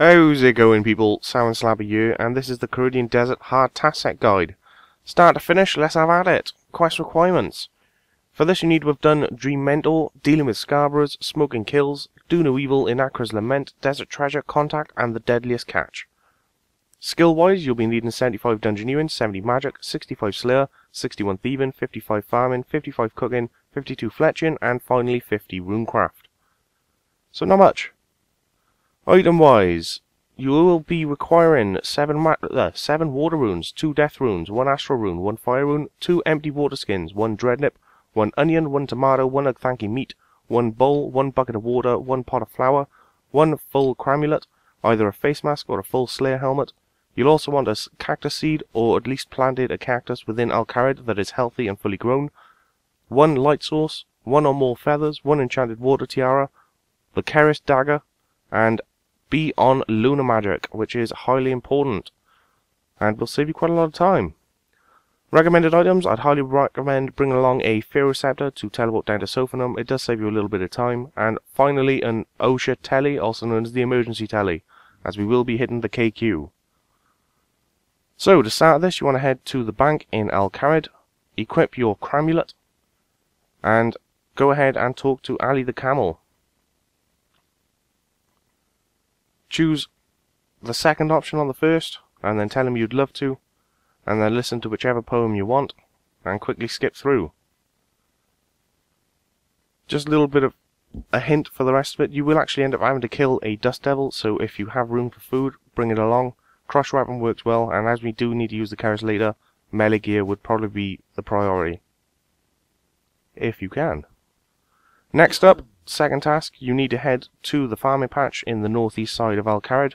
How's it going people? Salmon Slapper here, and this is the Kharidian Desert Hard Task Set Guide. Start to finish, let's have at it. Quest requirements. For this you need to have done Dream Mentor, Dealing with Scabaras, Smoking Kills, Do No Evil, Enakhra's Lament, Desert Treasure, Contact, and The Deadliest Catch. Skill wise, you'll be needing 75 Dungeoneering, 70 Magic, 65 Slayer, 61 Thieving, 55 Farming, 55 Cooking, 52 Fletching, and finally 50 Runecraft. So not much. Item wise, you will be requiring seven uh, seven water runes, two death runes, one astral rune, one fire rune, two empty water skins, one dreadnip, one onion, one tomato, one thanky meat, one bowl, one bucket of water, one pot of flour, one full camulet, either a face mask or a full slayer helmet. You'll also want a cactus seed, or at least planted a cactus within Al Kharid that is healthy and fully grown, one light source, one or more feathers, one enchanted water tiara, the Keris dagger, and be on Lunar Magic, which is highly important and will save you quite a lot of time. Recommended items, I'd highly recommend bringing along a Pharaoh Scepter to teleport down to Sophanem. It does save you a little bit of time. And finally, an OSHA Telly, also known as the Emergency Telly, as we will be hitting the KQ. So, to start this, you want to head to the bank in Al Kharid, equip your Camulet, and go ahead and talk to Ali the Camel. Choose the second option on the first, and then tell him you'd love to, and then listen to whichever poem you want, and quickly skip through. Just a little bit of a hint for the rest of it, you will actually end up having to kill a dust devil, so if you have room for food, bring it along. Crush weapon works well, and as we do need to use the Keris later, melee gear would probably be the priority. If you can. Next up, Second task, you need to head to the farming patch in the northeast side of Al Kharid.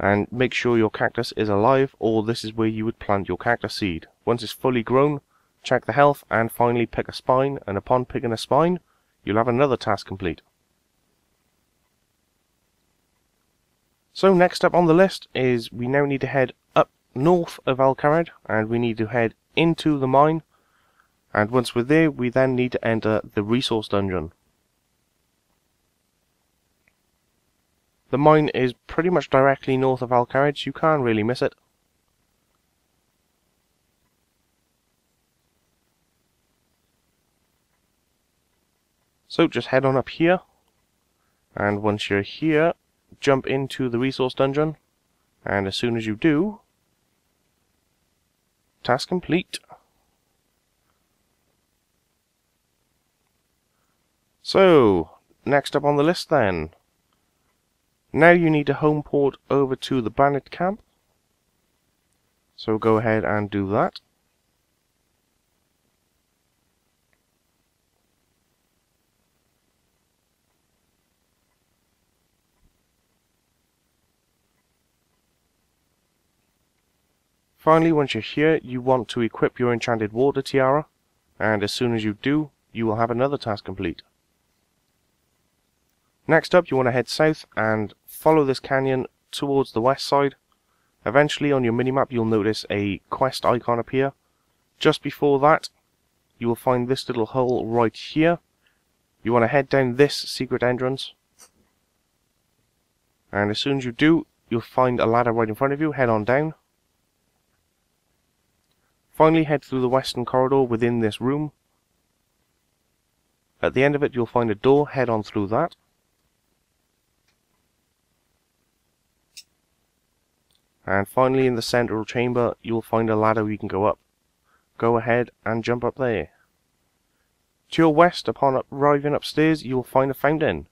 And make sure your cactus is alive, or this is where you would plant your cactus seed. Once it's fully grown, check the health, and finally pick a spine, and upon picking a spine, you'll have another task complete. So next up on the list is we now need to head up north of Al Kharid, and we need to head into the mine and once we're there, we then need to enter the resource dungeon. The mine is pretty much directly north of Al Kharid, so you can't really miss it. So just head on up here, and once you're here, jump into the resource dungeon, and as soon as you do, task complete. So, next up on the list then. Now you need to home port over to the bandit camp. So go ahead and do that. Finally, once you're here, you want to equip your enchanted water tiara, and as soon as you do, you will have another task complete. Next up, you want to head south and follow this canyon towards the west side. Eventually, on your minimap, you'll notice a quest icon appear. Just before that, you will find this little hole right here. You want to head down this secret entrance. And as soon as you do, you'll find a ladder right in front of you. Head on down. Finally, head through the western corridor within this room. At the end of it, you'll find a door. Head on through that. And finally in the central chamber, you will find a ladder you can go up. Go ahead and jump up there. To your west, upon arriving upstairs, you will find a fountain.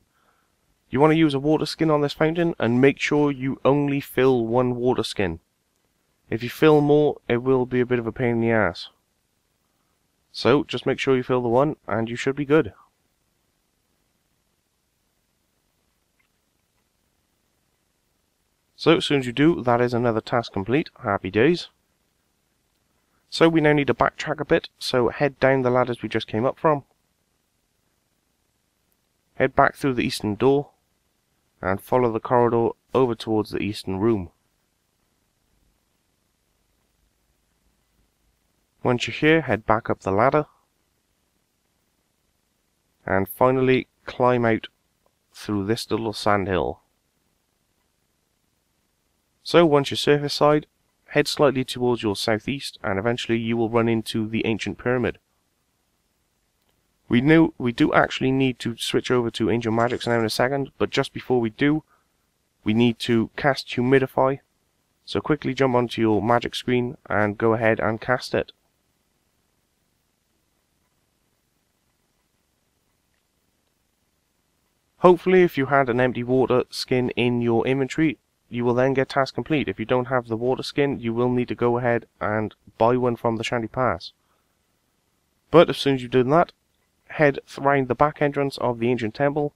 You want to use a water skin on this fountain, and make sure you only fill one water skin. If you fill more, it will be a bit of a pain in the ass. So, just make sure you fill the one, and you should be good. So as soon as you do, that is another task complete. Happy days. So we now need to backtrack a bit, so head down the ladders we just came up from. Head back through the eastern door, and follow the corridor over towards the eastern room. Once you're here, head back up the ladder, and finally climb out through this little sandhill. So once you're surface side, head slightly towards your southeast and eventually you will run into the ancient pyramid. We we do actually need to switch over to Ancient Magicks now in a second, but just before we do, we need to cast Humidify. So quickly jump onto your magic screen and go ahead and cast it. Hopefully if you had an empty water skin in your inventory, you will then get task complete. If you don't have the water skin, you will need to go ahead and buy one from the Shanty Pass. But as soon as you've done that, head around the back entrance of the ancient temple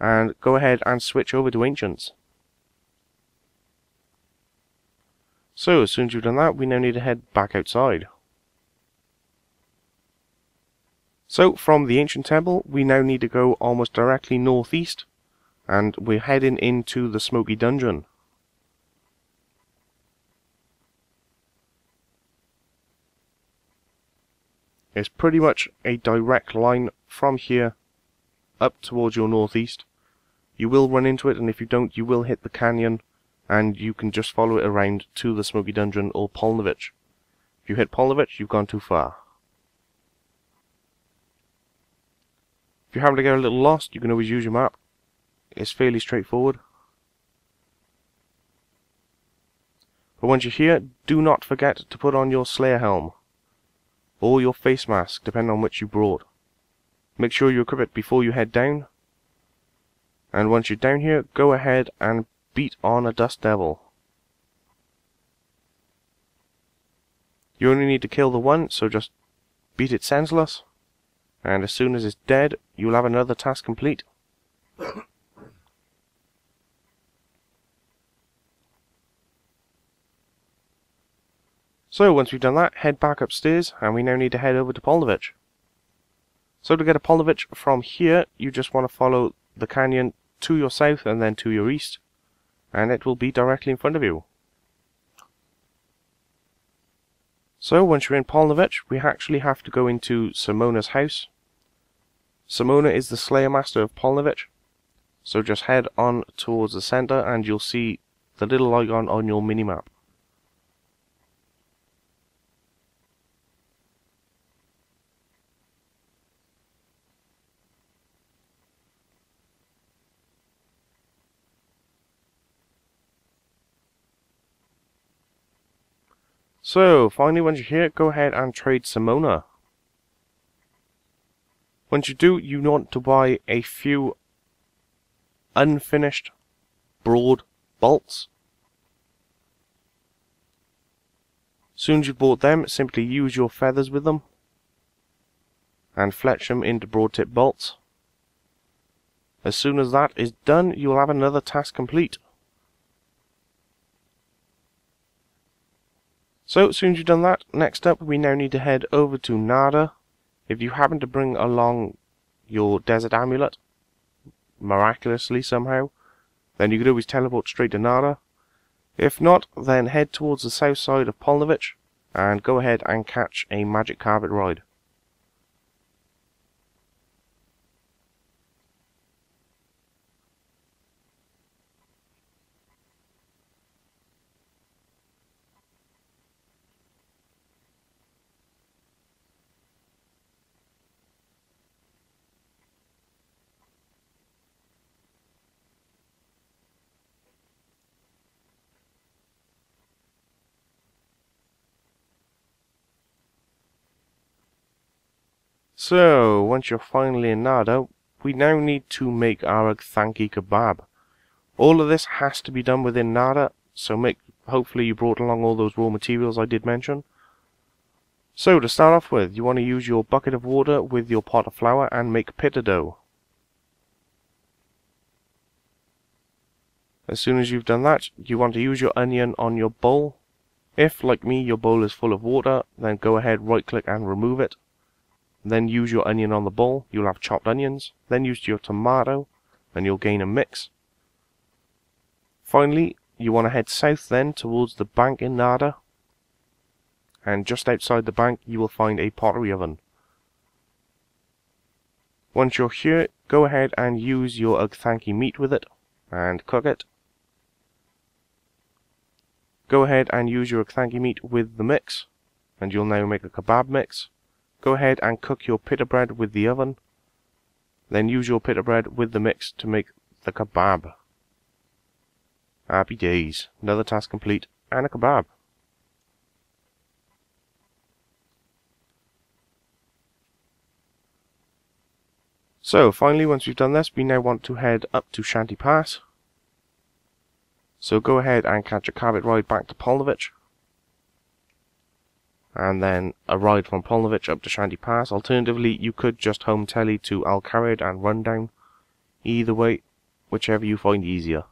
and go ahead and switch over to ancients. So as soon as you've done that, we now need to head back outside. So from the ancient temple, we now need to go almost directly northeast and we're heading into the smoky dungeon. It's pretty much a direct line from here up towards your northeast. You will run into it, and if you don't, you will hit the canyon, and you can just follow it around to the Smoky Dungeon or Pollnivneach. If you hit Pollnivneach, you've gone too far. If you happen to get a little lost, you can always use your map. It's fairly straightforward. But once you're here, do not forget to put on your Slayer helm or your face mask, depending on which you brought. Make sure you equip it before you head down. And once you're down here, go ahead and beat on a Dust Devil. You only need to kill the one, so just beat it senseless. And as soon as it's dead, you'll have another task complete. So once we've done that, head back upstairs, and we now need to head over to Pollnivneach. So to get to Pollnivneach from here, you just want to follow the canyon to your south and then to your east, and it will be directly in front of you. So once you're in Pollnivneach, we actually have to go into Sumona's house. Sumona is the Slayer Master of Pollnivneach, so just head on towards the center and you'll see the little icon on your minimap. So, finally once you're here, go ahead and trade Sumona. Once you do, you want to buy a few unfinished broad bolts. Soon as you've bought them, simply use your feathers with them and fletch them into broad tip bolts. As soon as that is done, you'll have another task complete. So, as soon as you've done that, next up we now need to head over to Nardah. If you happen to bring along your desert amulet, miraculously somehow, then you could always teleport straight to Nardah. If not, then head towards the south side of Pollnivneach and go ahead and catch a magic carpet ride. So, once you're finally in Nardah, we now need to make our thanky kebab. All of this has to be done within Nardah, so make hopefully you brought along all those raw materials I did mention. So, to start off with, you want to use your bucket of water with your pot of flour and make pita dough. As soon as you've done that, you want to use your onion on your bowl. If, like me, your bowl is full of water, then go ahead, right click and remove it. Then use your onion on the bowl, you'll have chopped onions. Then use your tomato, and you'll gain a mix. Finally, you want to head south then towards the bank in Nardah. And just outside the bank, you will find a pottery oven. Once you're here, go ahead and use your Ugthanki meat with it, and cook it. Go ahead and use your Ugthanki meat with the mix, and you'll now make a kebab mix. Go ahead and cook your pita bread with the oven. Then use your pita bread with the mix to make the kebab. Happy days. Another task complete and a kebab. So, finally, once we've done this, we now want to head up to Shanty Pass. So go ahead and catch a Cabbit ride back to Pollnivneach. And then a ride from Pollnivneach up to Shanty Pass. Alternatively, you could just home telly to Al Kharid and run down. Either way, whichever you find easier.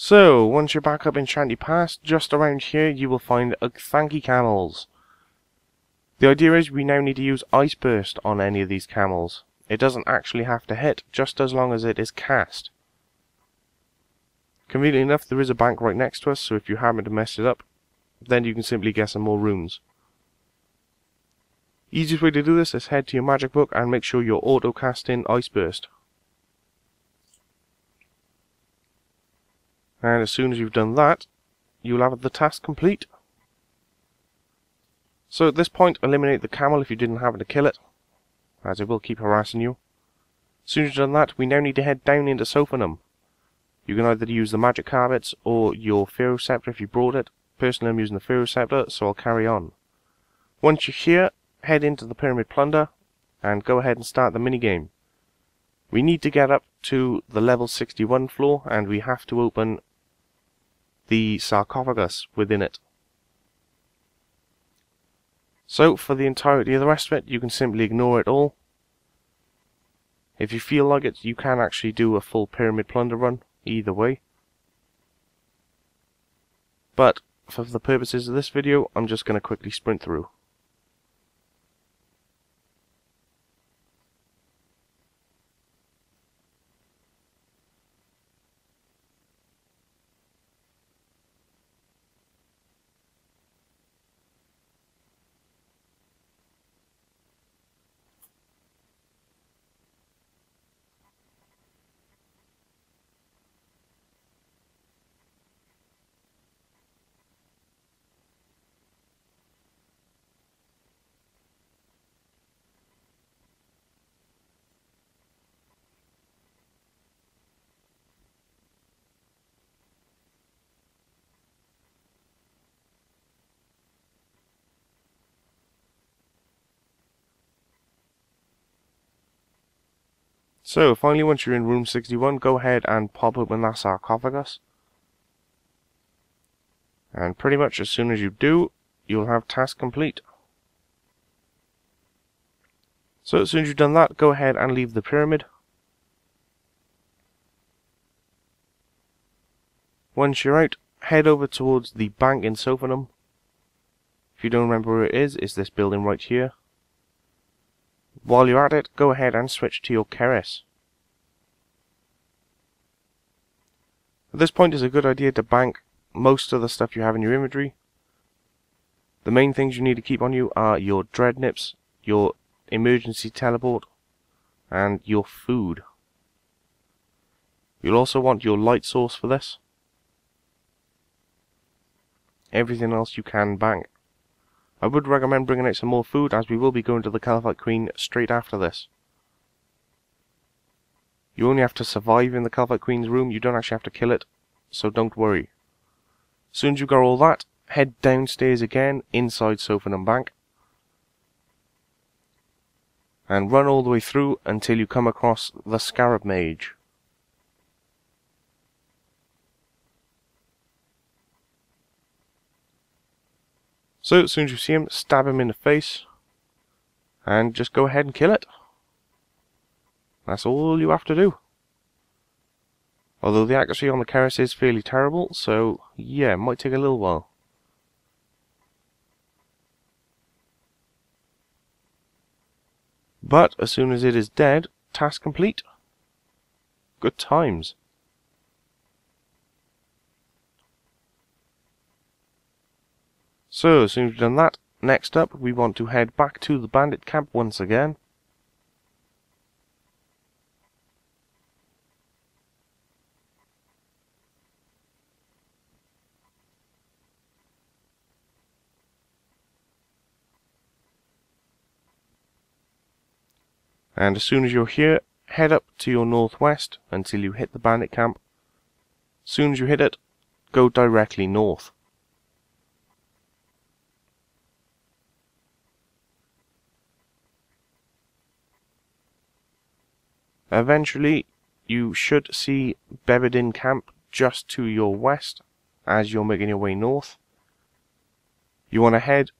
So, once you're back up in Shanty Pass, just around here you will find Ugthanki camels. The idea is we now need to use Ice Burst on any of these camels. It doesn't actually have to hit, just as long as it is cast. Conveniently enough, there is a bank right next to us, so if you happen to mess it up, then you can simply get some more rooms. Easiest way to do this is head to your magic book and make sure you're auto casting Ice Burst. And as soon as you've done that, you'll have the task complete. So at this point, eliminate the camel if you didn't happen to kill it, as it will keep harassing you. As soon as you've done that, we now need to head down into Sophanem. You can either use the magic carpets or your Pharaoh Scepter if you brought it. Personally, I'm using the Pharaoh Scepter, so I'll carry on. Once you're here, head into the Pyramid Plunder, and go ahead and start the minigame. We need to get up to the level 61 floor, and we have to open the sarcophagus within it. So, for the entirety of the rest of it, you can simply ignore it all. If you feel like it, you can actually do a full Pyramid Plunder run, either way. But, for the purposes of this video, I'm just going to quickly sprint through. So, finally, once you're in room 61, go ahead and pop open that sarcophagus. And pretty much as soon as you do, you'll have task complete. So as soon as you've done that, go ahead and leave the pyramid. Once you're out, head over towards the bank in Sophanem. If you don't remember where it is, it's this building right here. While you're at it, go ahead and switch to your Keris. At this point, it's a good idea to bank most of the stuff you have in your inventory. The main things you need to keep on you are your dread nips, your emergency teleport, and your food. You'll also want your light source for this. Everything else you can bank. I would recommend bringing out some more food as we will be going to the Kalphite Queen straight after this. You only have to survive in the Kalphite Queen's room, you don't actually have to kill it, so don't worry. Soon as you got all that, head downstairs again inside Sophanem Bank and run all the way through until you come across the Scarab Mage. So as soon as you see him, stab him in the face, and just go ahead and kill it. That's all you have to do. Although the accuracy on the Keris is fairly terrible, so yeah, it might take a little while. But as soon as it is dead, task complete. Good times. So, as soon as we've done that, next up we want to head back to the bandit camp once again. And as soon as you're here, head up to your northwest until you hit the bandit camp. As soon as you hit it, go directly north. Eventually, you should see Bedabin camp just to your west as you're making your way north. You want to head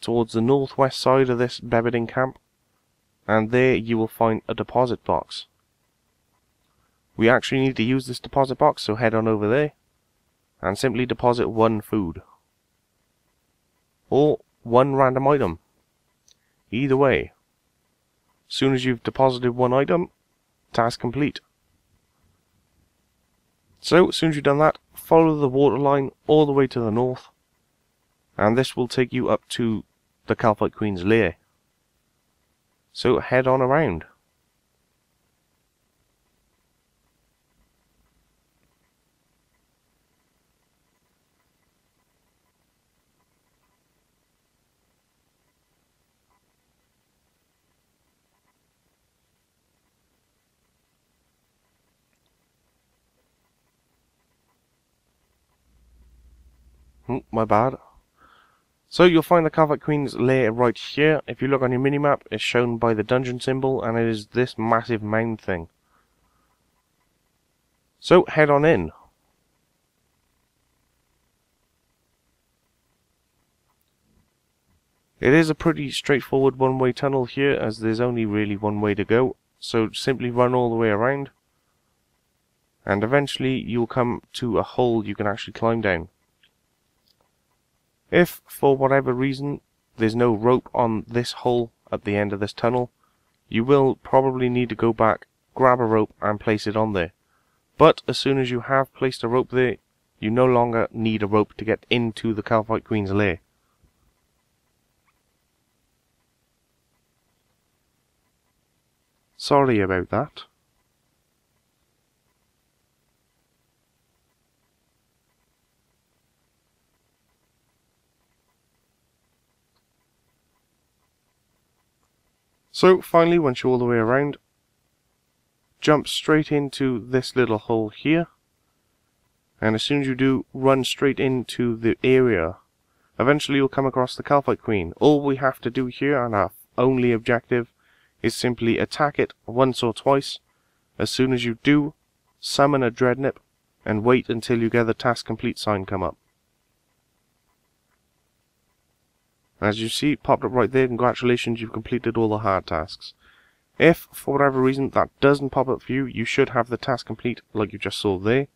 towards the northwest side of this Bedabin camp and there you will find a deposit box. We actually need to use this deposit box, so head on over there and simply deposit one food. Or one random item. Either way. As soon as you've deposited one item, task complete. So, as soon as you've done that, follow the water line all the way to the north, and this will take you up to the Kalphite Queen's lair. So head on around. Oh, my bad. So you'll find the Kalphite Queen's lair right here. If you look on your minimap, it's shown by the dungeon symbol, and it is this massive mound thing. So head on in. It is a pretty straightforward one-way tunnel here, as there's only really one way to go. So simply run all the way around, and eventually you'll come to a hole you can actually climb down. If, for whatever reason, there's no rope on this hole at the end of this tunnel, you will probably need to go back, grab a rope and place it on there. But as soon as you have placed a rope there, you no longer need a rope to get into the Kalphite Queen's lair. Sorry about that. So finally, once you're all the way around, jump straight into this little hole here. And as soon as you do, run straight into the area. Eventually you'll come across the Kalphite Queen. All we have to do here, and our only objective, is simply attack it once or twice. As soon as you do, summon a Dreadnip, and wait until you get the task complete sign come up. As you see, popped up right there, congratulations, you've completed all the hard tasks. If, for whatever reason, that doesn't pop up for you, you should have the task complete like you just saw there.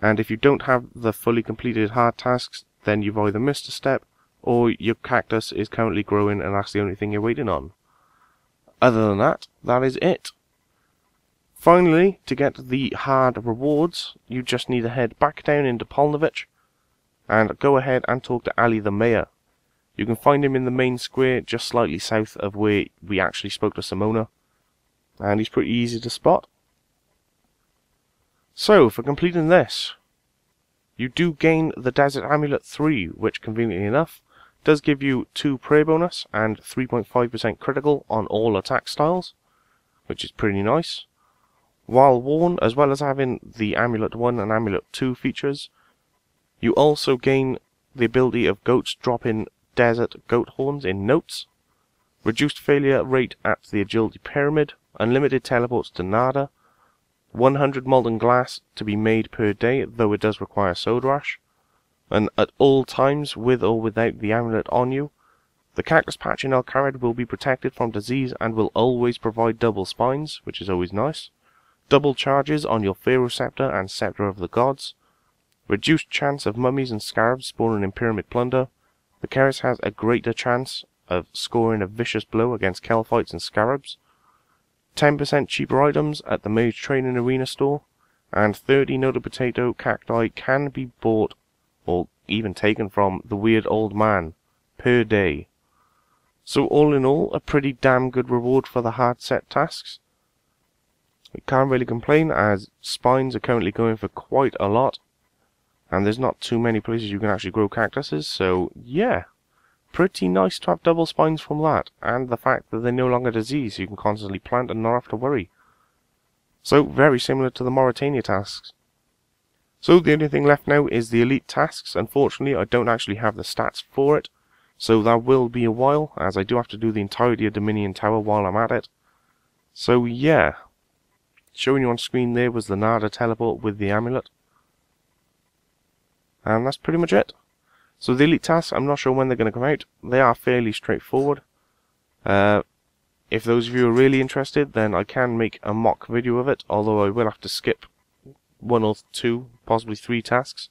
And if you don't have the fully completed hard tasks, then you've either missed a step, or your cactus is currently growing and that's the only thing you're waiting on. Other than that, that is it. Finally, to get the hard rewards, you just need to head back down into Pollnivneach, and go ahead and talk to Ali the Mayor. You can find him in the main square just slightly south of where we actually spoke to Sumona. And he's pretty easy to spot. So, for completing this, you do gain the Desert Amulet 3, which conveniently enough does give you 2 prayer bonus and 3.5% critical on all attack styles, which is pretty nice. While worn, as well as having the Amulet 1 and Amulet 2 features, you also gain the ability of goats dropping desert goat horns in notes, reduced failure rate at the agility pyramid, unlimited teleports to Nardah, 100 molten glass to be made per day, though it does require Soul Rush, and at all times, with or without the amulet on you. The cactus patch in El Al Kharid will be protected from disease and will always provide double spines, which is always nice. Double charges on your Pharaoh Scepter and Scepter of the Gods. Reduced chance of mummies and scarabs spawning in Pyramid Plunder. The Keris has a greater chance of scoring a vicious blow against Kalphites and scarabs. 10% cheaper items at the Mage Training Arena store. And 30 Noted Potato Cacti can be bought or even taken from the Weird Old Man per day. So all in all, a pretty damn good reward for the hard set tasks. We can't really complain as spines are currently going for quite a lot. And there's not too many places you can actually grow cactuses, so yeah. Pretty nice to have double spines from that, and the fact that they're no longer diseased, so you can constantly plant and not have to worry. So, very similar to the Morytania tasks. So the only thing left now is the elite tasks. Unfortunately, I don't actually have the stats for it, so that will be a while, as I do have to do the entirety of Dominion Tower while I'm at it. So yeah, showing you on screen there was the Nardah teleport with the amulet. And that's pretty much it. So the elite tasks, I'm not sure when they're going to come out. They are fairly straightforward. Uh, if those of you are really interested, then I can make a mock video of it, although I will have to skip one or two, possibly three tasks.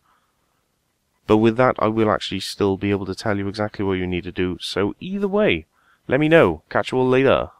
But with that, I will actually still be able to tell you exactly what you need to do. So either way, let me know. Catch you all later.